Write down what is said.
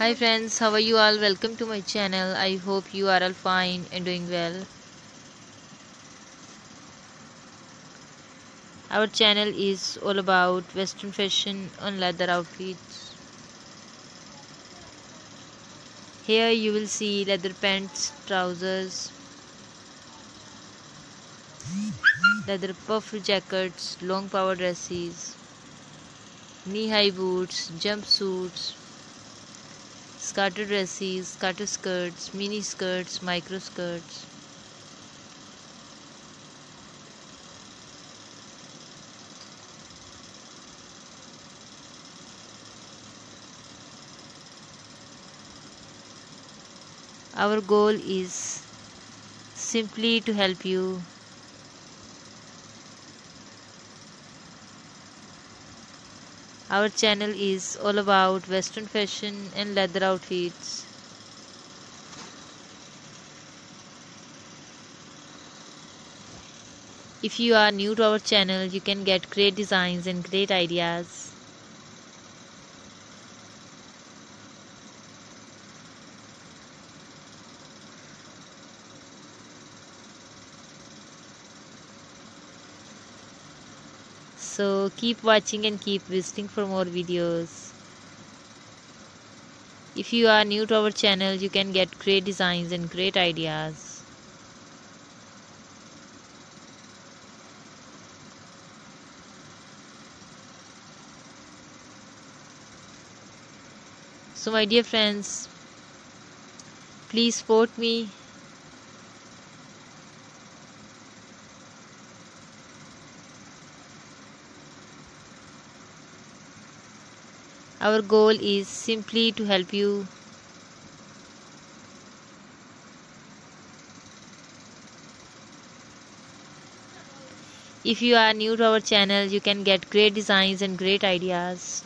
Hi friends, how are you all? Welcome to my channel. I hope you are all fine and doing well. Our channel is all about western fashion on leather outfits. Here you will see leather pants, trousers, leather puff jackets, long power dresses, knee-high boots, jumpsuits, skirted dresses, skirted skirts, mini skirts, micro skirts. Our goal is simply to help you Our channel is all about western fashion and leather outfits. If you are new to our channel, you can get great designs and great ideas. So keep watching and keep visiting for more videos. If you are new to our channel you can get great designs and great ideas. So my dear friends please support me Our goal is simply to help you If you are new to our channel, you can get great designs and great ideas.